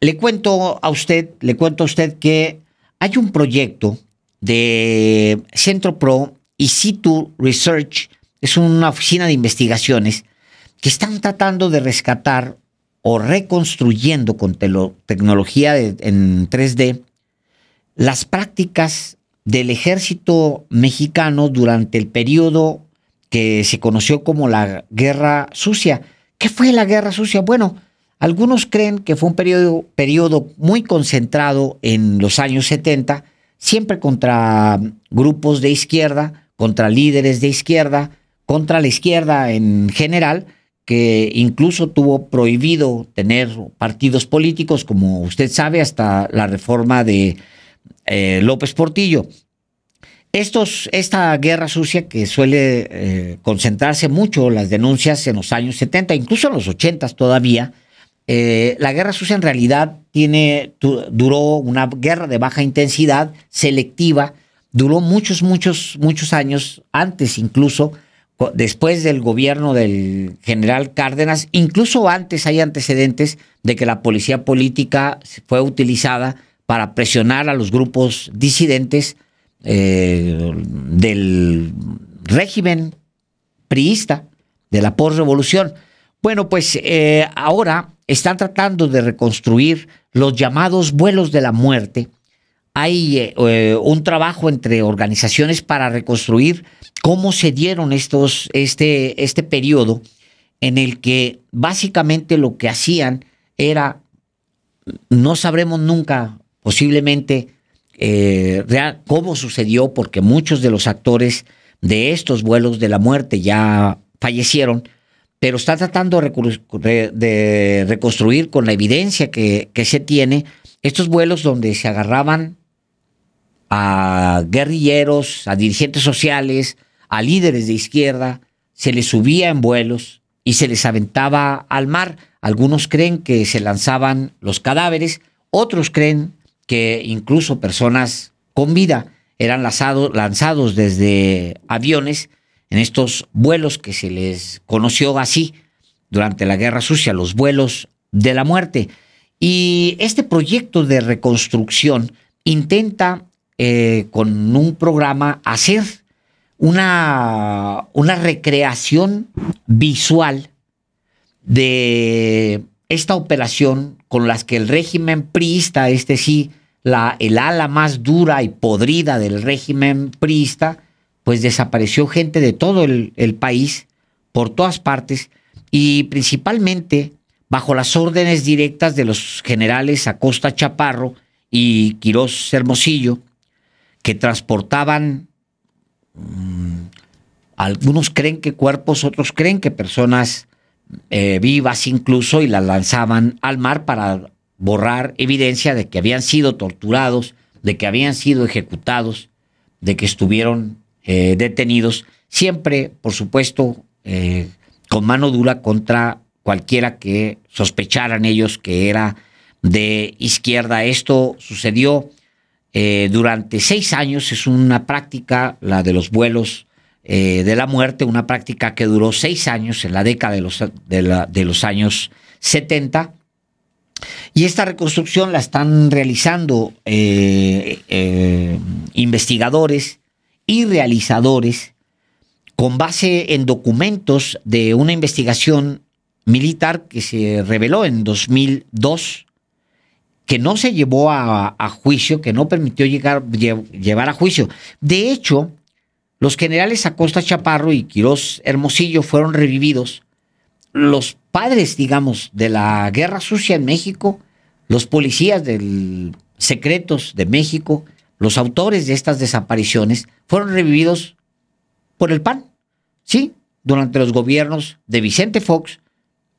le cuento a usted, le cuento a usted que hay un proyecto de Centro Pro y Situ Research, es una oficina de investigaciones que están tratando de rescatar o reconstruyendo con tecnología en 3D las prácticas del ejército mexicano durante el periodo que se conoció como la Guerra Sucia. ¿Qué fue la Guerra Sucia? Bueno, algunos creen que fue un periodo, periodo muy concentrado en los años 70, siempre contra grupos de izquierda, contra líderes de izquierda, contra la izquierda en general, que incluso tuvo prohibido tener partidos políticos, como usted sabe, hasta la reforma de eh, López Portillo. Esta guerra sucia que suele eh, concentrarse mucho las denuncias en los años 70, incluso en los 80 todavía, eh, la guerra sucia en realidad tiene, duró una guerra de baja intensidad, selectiva, duró muchos, muchos, muchos años, antes incluso, después del gobierno del general Cárdenas, incluso antes hay antecedentes de que la policía política fue utilizada para presionar a los grupos disidentes eh, del régimen priista, de la postrevolución. Bueno, pues eh, ahora están tratando de reconstruir los llamados vuelos de la muerte. Hay eh, eh, un trabajo entre organizaciones para reconstruir cómo se dieron estos, este, este periodo en el que básicamente lo que hacían era, no sabremos nunca posiblemente cómo sucedió, porque muchos de los actores de estos vuelos de la muerte ya fallecieron, pero está tratando de reconstruir con la evidencia que, se tiene estos vuelos donde se agarraban a guerrilleros, a dirigentes sociales, a líderes de izquierda, se les subía en vuelos y se les aventaba al mar. Algunos creen que se lanzaban los cadáveres, otros creen que incluso personas con vida eran lanzados desde aviones en estos vuelos que se les conoció así durante la Guerra Sucia, los vuelos de la muerte. Y este proyecto de reconstrucción intenta eh, con un programa hacer una, una recreación visual de esta operación con las que el régimen priista, este sí, la, el ala más dura y podrida del régimen priista, pues desapareció gente de todo el, país, por todas partes, y principalmente bajo las órdenes directas de los generales Acosta Chaparro y Quirós Hermosillo, que transportaban, mm, algunos creen que cuerpos, otros creen que personas eh, vivas incluso, y las lanzaban al mar para borrar evidencia de que habían sido torturados, de que habían sido ejecutados, de que estuvieron eh, detenidos, siempre, por supuesto, eh, con mano dura contra cualquiera que sospecharan ellos que era de izquierda. Esto sucedió eh, durante seis años, es una práctica, la de los vuelos de la muerte, una práctica que duró seis años en la década de los, de los años 70. Y esta reconstrucción la están realizando investigadores y realizadores con base en documentos de una investigación militar que se reveló en 2002, que no se llevó a, juicio, que no permitió llegar, llevar a juicio. De hecho, los generales Acosta Chaparro y Quirós Hermosillo fueron revividos. Los padres, digamos, de la guerra sucia en México, los policías del secretos de México, los autores de estas desapariciones fueron revividos por el PAN, sí, durante los gobiernos de Vicente Fox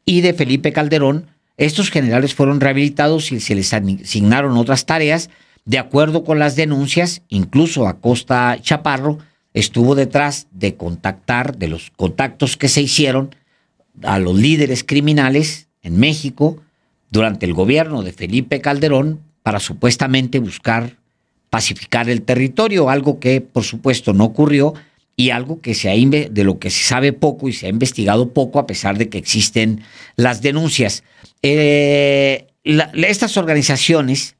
y de Felipe Calderón. Estos generales fueron rehabilitados y se les asignaron otras tareas de acuerdo con las denuncias, incluso Acosta Chaparro estuvo detrás de contactar, de los contactos que se hicieron a los líderes criminales en México durante el gobierno de Felipe Calderón para supuestamente buscar pacificar el territorio, algo que por supuesto no ocurrió y algo que se ha de lo que se sabe poco y se ha investigado poco a pesar de que existen las denuncias. Eh, estas organizaciones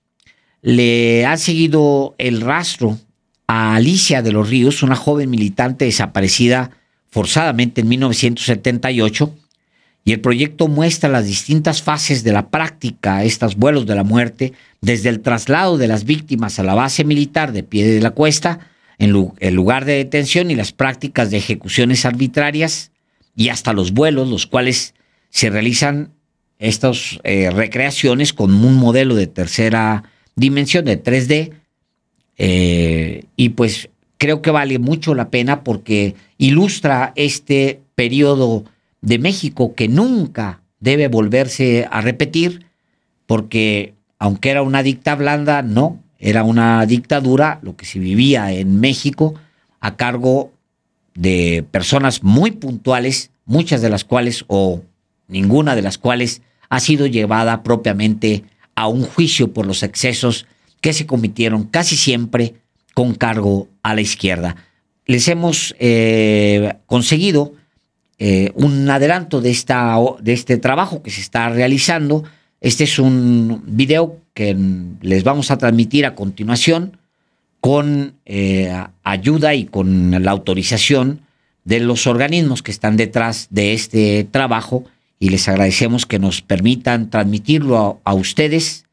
le han seguido el rastro a Alicia de los Ríos, una joven militante desaparecida forzadamente en 1978, y el proyecto muestra las distintas fases de la práctica, estos vuelos de la muerte, desde el traslado de las víctimas a la base militar de pie de la cuesta, en el lugar de detención y las prácticas de ejecuciones arbitrarias, y hasta los vuelos, los cuales se realizan estas eh, recreaciones con un modelo de tercera dimensión de 3D. Eh, y pues creo que vale mucho la pena porque ilustra este periodo de México que nunca debe volverse a repetir, porque aunque era una dicta blanda, no, era una dictadura, lo que se vivía en México, a cargo de personas muy puntuales, muchas de las cuales o ninguna de las cuales ha sido llevada propiamente a un juicio por los excesos que se cometieron casi siempre con cargo a la izquierda. Les hemos eh, conseguido eh, un adelanto de, esta, de este trabajo que se está realizando. Este es un video que les vamos a transmitir a continuación con eh, ayuda y con la autorización de los organismos que están detrás de este trabajo y les agradecemos que nos permitan transmitirlo a, ustedes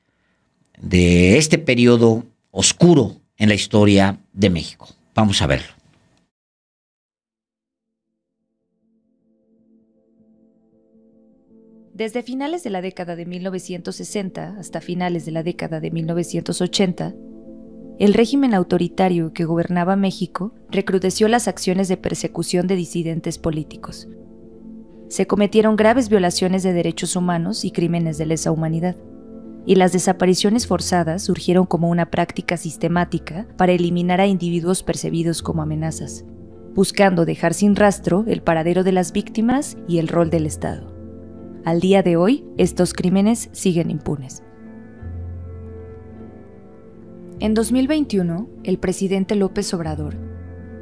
de este periodo oscuro en la historia de México. Vamos a verlo. Desde finales de la década de 1960 hasta finales de la década de 1980, el régimen autoritario que gobernaba México recrudeció las acciones de persecución de disidentes políticos, se cometieron graves violaciones de derechos humanos y crímenes de lesa humanidad, y las desapariciones forzadas surgieron como una práctica sistemática para eliminar a individuos percibidos como amenazas, buscando dejar sin rastro el paradero de las víctimas y el rol del Estado. Al día de hoy, estos crímenes siguen impunes. En 2021, el presidente López Obrador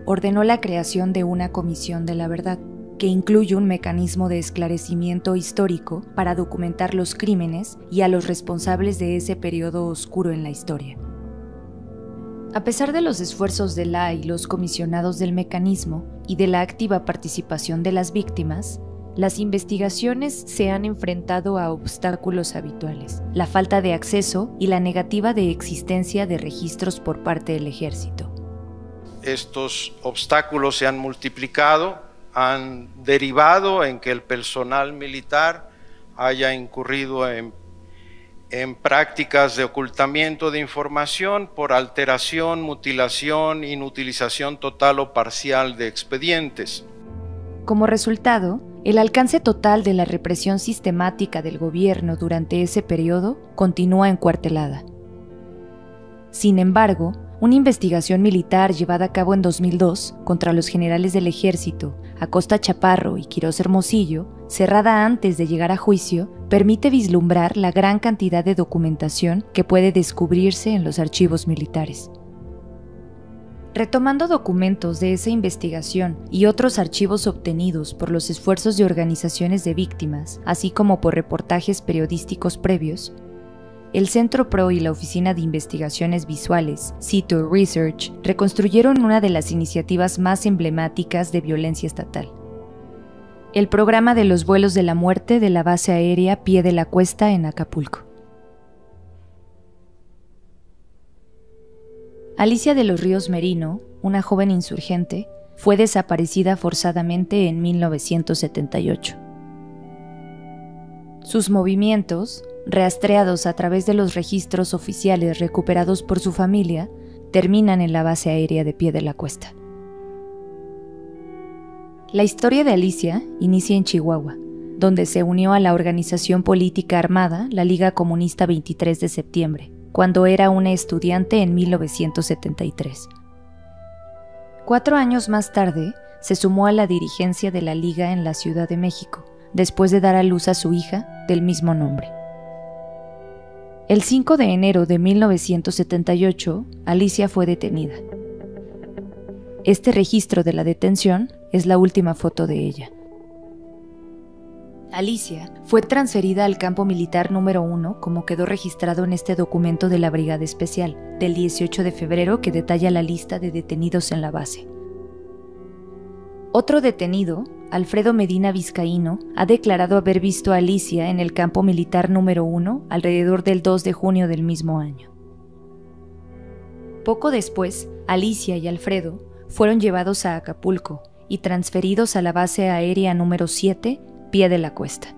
ordenó la creación de una comisión de la verdad que incluye un mecanismo de esclarecimiento histórico para documentar los crímenes y a los responsables de ese periodo oscuro en la historia. A pesar de los esfuerzos de la y los comisionados del mecanismo y de la activa participación de las víctimas, las investigaciones se han enfrentado a obstáculos habituales, la falta de acceso y la negativa de existencia de registros por parte del ejército. Estos obstáculos se han multiplicado han derivado en que el personal militar haya incurrido en, prácticas de ocultamiento de información por alteración, mutilación, inutilización total o parcial de expedientes. Como resultado, el alcance total de la represión sistemática del gobierno durante ese periodo continúa encuartelada. Sin embargo, una investigación militar llevada a cabo en 2002 contra los generales del ejército, Acosta Chaparro y Quirós Hermosillo, cerrada antes de llegar a juicio, permite vislumbrar la gran cantidad de documentación que puede descubrirse en los archivos militares. Retomando documentos de esa investigación y otros archivos obtenidos por los esfuerzos de organizaciones de víctimas, así como por reportajes periodísticos previos, el Centro PRO y la Oficina de Investigaciones Visuales, CITO Research, reconstruyeron una de las iniciativas más emblemáticas de violencia estatal. El programa de los vuelos de la muerte de la base aérea Pie de la Cuesta en Acapulco. Alicia de los Ríos Merino, una joven insurgente, fue desaparecida forzadamente en 1978. Sus movimientos, rastreados a través de los registros oficiales recuperados por su familia, terminan en la base aérea de pie de la cuesta. La historia de Alicia inicia en Chihuahua, donde se unió a la organización política armada, la Liga Comunista 23 de septiembre, cuando era una estudiante en 1973. Cuatro años más tarde, se sumó a la dirigencia de la Liga en la Ciudad de México, después de dar a luz a su hija del mismo nombre. El 5 de enero de 1978, Alicia fue detenida. Este registro de la detención es la última foto de ella. Alicia fue transferida al campo militar número 1 como quedó registrado en este documento de la Brigada Especial del 18 de febrero que detalla la lista de detenidos en la base. Otro detenido, Alfredo Medina Vizcaíno, ha declarado haber visto a Alicia en el campo militar número 1 alrededor del 2 de junio del mismo año. Poco después, Alicia y Alfredo fueron llevados a Acapulco y transferidos a la base aérea número 7, pie de la cuesta.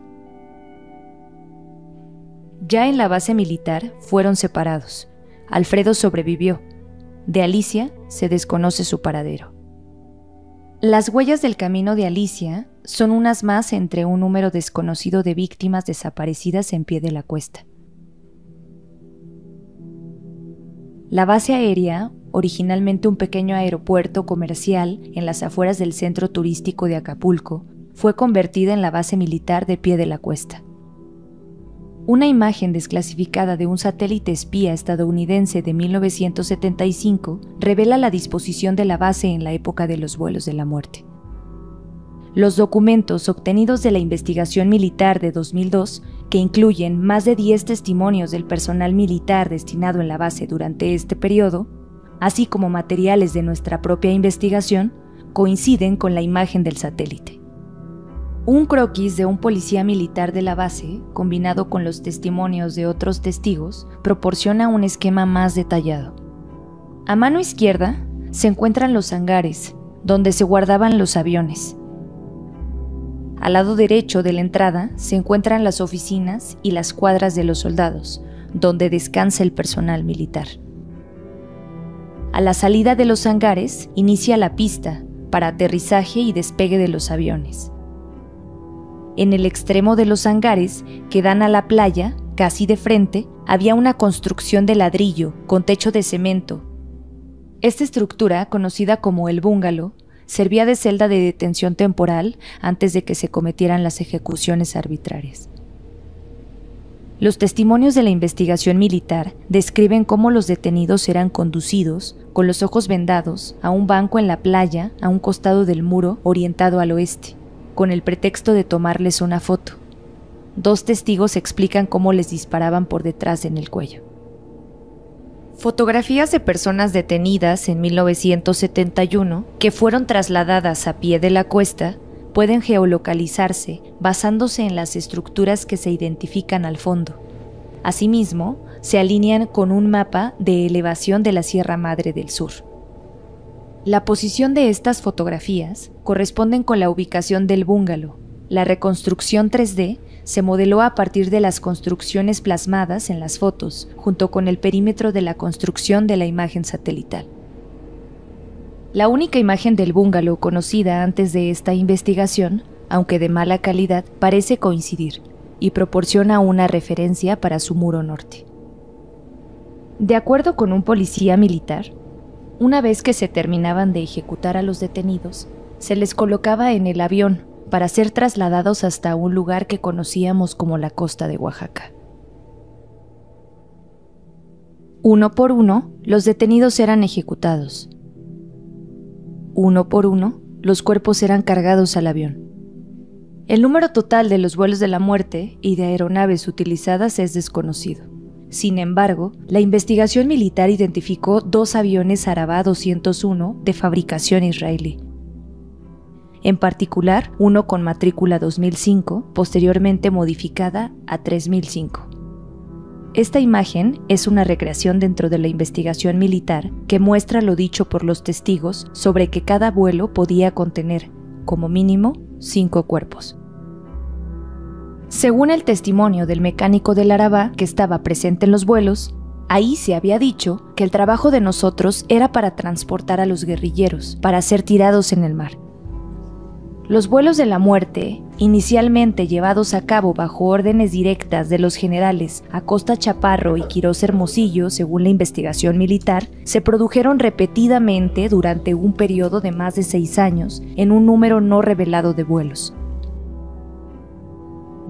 Ya en la base militar fueron separados. Alfredo sobrevivió. De Alicia se desconoce su paradero. Las huellas del camino de Alicia son unas más entre un número desconocido de víctimas desaparecidas en pie de la cuesta. La base aérea, originalmente un pequeño aeropuerto comercial en las afueras del centro turístico de Acapulco, fue convertida en la base militar de pie de la cuesta. Una imagen desclasificada de un satélite espía estadounidense de 1975 revela la disposición de la base en la época de los vuelos de la muerte. Los documentos obtenidos de la investigación militar de 2002, que incluyen más de 10 testimonios del personal militar destinado en la base durante este periodo, así como materiales de nuestra propia investigación, coinciden con la imagen del satélite. Un croquis de un policía militar de la base, combinado con los testimonios de otros testigos, proporciona un esquema más detallado. A mano izquierda se encuentran los hangares, donde se guardaban los aviones. Al lado derecho de la entrada se encuentran las oficinas y las cuadras de los soldados, donde descansa el personal militar. A la salida de los hangares inicia la pista para aterrizaje y despegue de los aviones. En el extremo de los hangares que dan a la playa, casi de frente, había una construcción de ladrillo con techo de cemento. Esta estructura, conocida como el búngalo, servía de celda de detención temporal antes de que se cometieran las ejecuciones arbitrarias. Los testimonios de la investigación militar describen cómo los detenidos eran conducidos, con los ojos vendados, a un banco en la playa a un costado del muro orientado al oeste con el pretexto de tomarles una foto. Dos testigos explican cómo les disparaban por detrás en el cuello. Fotografías de personas detenidas en 1971 que fueron trasladadas a pie de la cuesta pueden geolocalizarse basándose en las estructuras que se identifican al fondo. Asimismo, se alinean con un mapa de elevación de la Sierra Madre del Sur. La posición de estas fotografías corresponden con la ubicación del búngalo. La reconstrucción 3D se modeló a partir de las construcciones plasmadas en las fotos, junto con el perímetro de la construcción de la imagen satelital. La única imagen del búngalo conocida antes de esta investigación, aunque de mala calidad, parece coincidir y proporciona una referencia para su muro norte. De acuerdo con un policía militar, una vez que se terminaban de ejecutar a los detenidos, se les colocaba en el avión para ser trasladados hasta un lugar que conocíamos como la costa de Oaxaca. Uno por uno, los detenidos eran ejecutados. Uno por uno, los cuerpos eran cargados al avión. El número total de los vuelos de la muerte y de aeronaves utilizadas es desconocido. Sin embargo, la investigación militar identificó dos aviones Arabá 201 de fabricación israelí. En particular, uno con matrícula 2005, posteriormente modificada a 3005. Esta imagen es una recreación dentro de la investigación militar que muestra lo dicho por los testigos sobre que cada vuelo podía contener, como mínimo, cinco cuerpos. Según el testimonio del mecánico del Arabá que estaba presente en los vuelos, ahí se había dicho que el trabajo de nosotros era para transportar a los guerrilleros, para ser tirados en el mar. Los vuelos de la muerte, inicialmente llevados a cabo bajo órdenes directas de los generales Acosta Chaparro y Quirós Hermosillo, según la investigación militar, se produjeron repetidamente durante un periodo de más de seis años en un número no revelado de vuelos.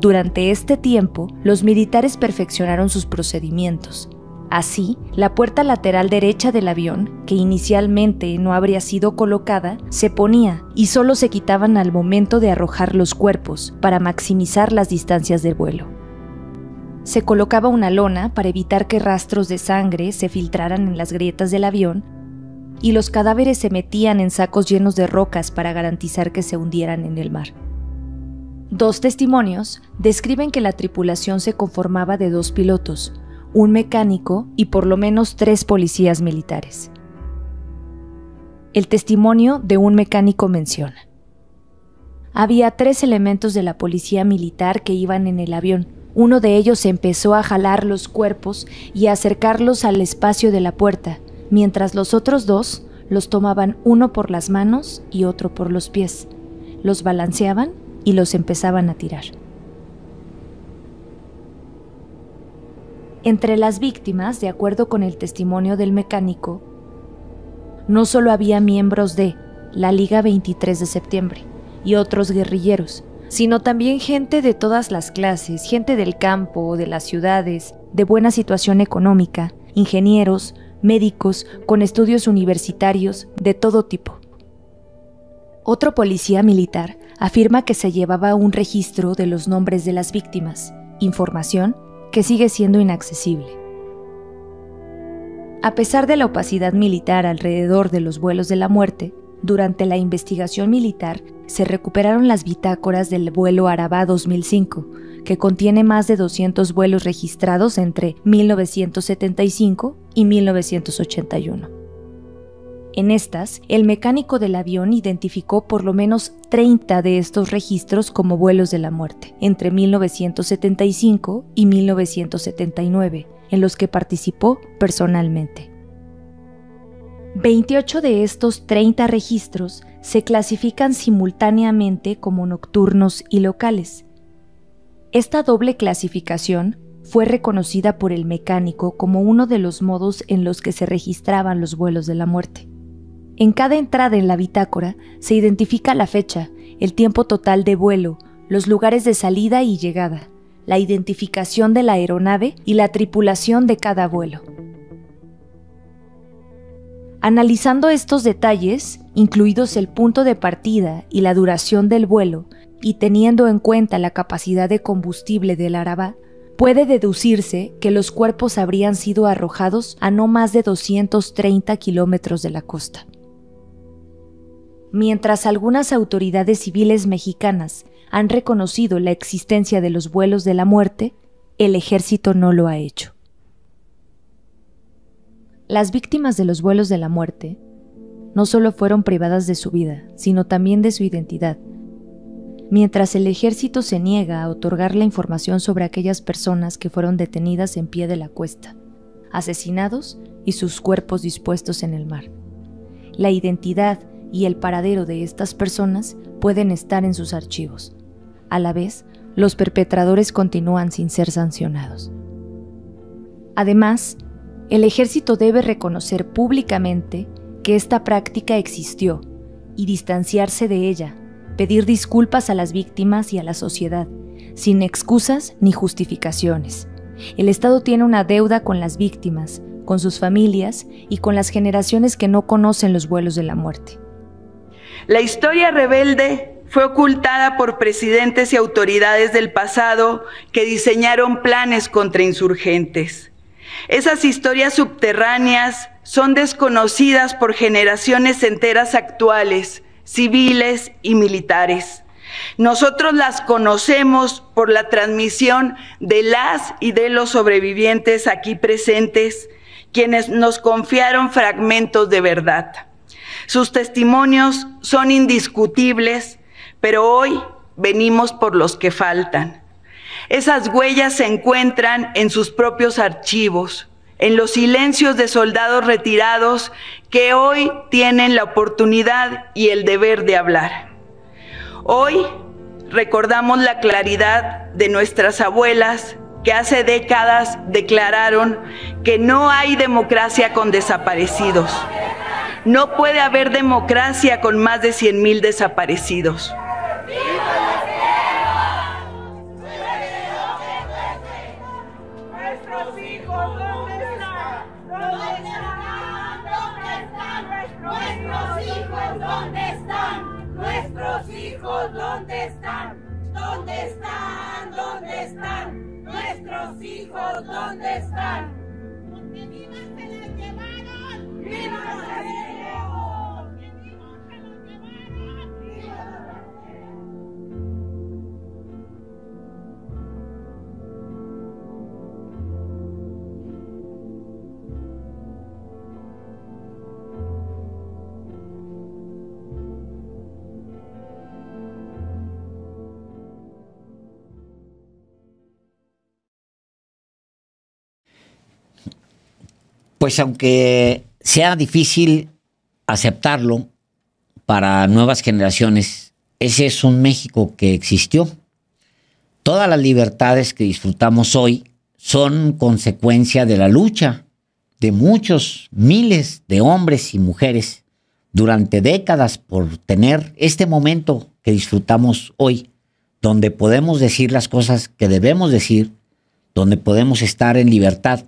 Durante este tiempo, los militares perfeccionaron sus procedimientos. Así, la puerta lateral derecha del avión, que inicialmente no habría sido colocada, se ponía y solo se quitaban al momento de arrojar los cuerpos para maximizar las distancias del vuelo. Se colocaba una lona para evitar que rastros de sangre se filtraran en las grietas del avión y los cadáveres se metían en sacos llenos de rocas para garantizar que se hundieran en el mar. Dos testimonios describen que la tripulación se conformaba de dos pilotos, un mecánico y por lo menos tres policías militares. El testimonio de un mecánico menciona. Había tres elementos de la policía militar que iban en el avión. Uno de ellos empezó a jalar los cuerpos y a acercarlos al espacio de la puerta, mientras los otros dos los tomaban uno por las manos y otro por los pies, los balanceaban y los empezaban a tirar. Entre las víctimas, de acuerdo con el testimonio del mecánico, no solo había miembros de la Liga 23 de septiembre y otros guerrilleros, sino también gente de todas las clases, gente del campo, de las ciudades, de buena situación económica, ingenieros, médicos con estudios universitarios de todo tipo. Otro policía militar afirma que se llevaba un registro de los nombres de las víctimas, información que sigue siendo inaccesible. A pesar de la opacidad militar alrededor de los vuelos de la muerte, durante la investigación militar se recuperaron las bitácoras del vuelo Arabá 2005, que contiene más de 200 vuelos registrados entre 1975 y 1981. En estas, el mecánico del avión identificó por lo menos 30 de estos registros como vuelos de la muerte, entre 1975 y 1979, en los que participó personalmente. 28 de estos 30 registros se clasifican simultáneamente como nocturnos y locales. Esta doble clasificación fue reconocida por el mecánico como uno de los modos en los que se registraban los vuelos de la muerte. En cada entrada en la bitácora se identifica la fecha, el tiempo total de vuelo, los lugares de salida y llegada, la identificación de la aeronave y la tripulación de cada vuelo. Analizando estos detalles, incluidos el punto de partida y la duración del vuelo, y teniendo en cuenta la capacidad de combustible del Araba, puede deducirse que los cuerpos habrían sido arrojados a no más de 230 kilómetros de la costa. Mientras algunas autoridades civiles mexicanas han reconocido la existencia de los vuelos de la muerte, el ejército no lo ha hecho. Las víctimas de los vuelos de la muerte no solo fueron privadas de su vida, sino también de su identidad. Mientras el ejército se niega a otorgar la información sobre aquellas personas que fueron detenidas en pie de la cuesta, asesinados y sus cuerpos dispuestos en el mar. La identidad y el paradero de estas personas pueden estar en sus archivos. A la vez, los perpetradores continúan sin ser sancionados. Además, el ejército debe reconocer públicamente que esta práctica existió y distanciarse de ella, pedir disculpas a las víctimas y a la sociedad, sin excusas ni justificaciones. El Estado tiene una deuda con las víctimas, con sus familias y con las generaciones que no conocen los vuelos de la muerte. La historia rebelde fue ocultada por presidentes y autoridades del pasado que diseñaron planes contra insurgentes. Esas historias subterráneas son desconocidas por generaciones enteras actuales, civiles y militares. Nosotros las conocemos por la transmisión de las y de los sobrevivientes aquí presentes, quienes nos confiaron fragmentos de verdad. Sus testimonios son indiscutibles, pero hoy venimos por los que faltan. Esas huellas se encuentran en sus propios archivos, en los silencios de soldados retirados que hoy tienen la oportunidad y el deber de hablar. Hoy recordamos la claridad de nuestras abuelas que hace décadas declararon que no hay democracia con desaparecidos. No puede haber democracia con más de 100 mil desaparecidos. ¿Dónde están? Nuestros hijos, ¿dónde están? ¿Dónde están? ¿Dónde están? Nuestros hijos, ¿dónde están? Porque vivas se las llevaron. ¡Viva se llevaron! Pues aunque sea difícil aceptarlo para nuevas generaciones, ese es un México que existió. Todas las libertades que disfrutamos hoy son consecuencia de la lucha de muchos miles de hombres y mujeres durante décadas por tener este momento que disfrutamos hoy, donde podemos decir las cosas que debemos decir, donde podemos estar en libertad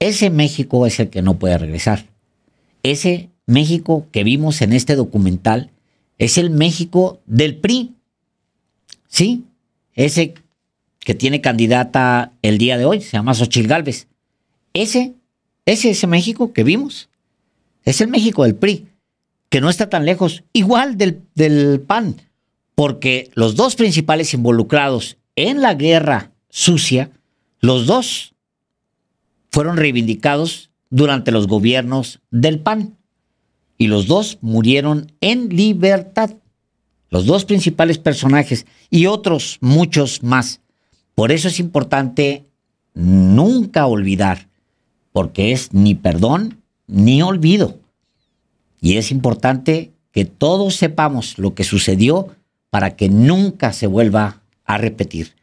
ese México es el que no puede regresar. Ese México que vimos en este documental es el México del PRI. Sí, ese que tiene candidata el día de hoy, se llama Xochil Gálvez. Ese, ese, ese México que vimos, es el México del PRI, que no está tan lejos, igual del, del PAN, porque los dos principales involucrados en la guerra sucia, los dos fueron reivindicados durante los gobiernos del PAN y los dos murieron en libertad. Los dos principales personajes y otros muchos más. Por eso es importante nunca olvidar, porque es ni perdón ni olvido. Y es importante que todos sepamos lo que sucedió para que nunca se vuelva a repetir.